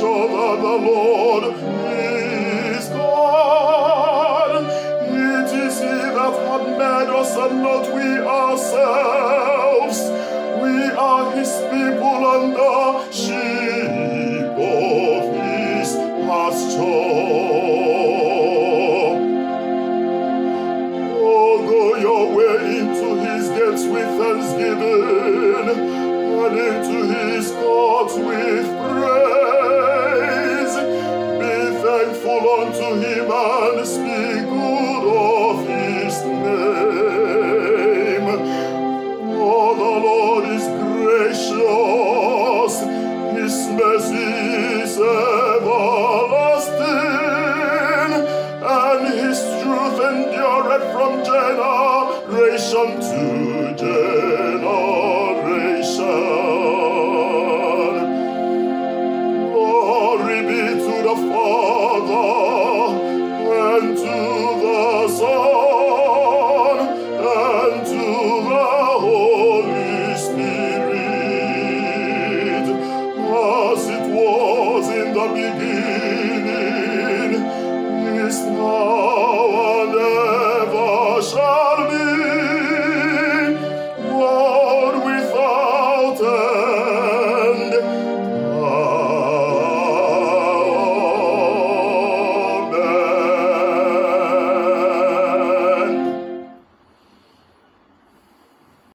the Lord is God. It is He that hath made us and not we ourselves. We are His people and the sheep of His pasture. Oh, go your way into His gates with thanksgiving and into His courts with thankful unto Him and speak good of His name. For the Lord is gracious, His mercy is everlasting, and His truth endureth from generation to generation. the Father, and to the Son, and to the Holy Spirit, as it was in the beginning, is now, and ever shall be.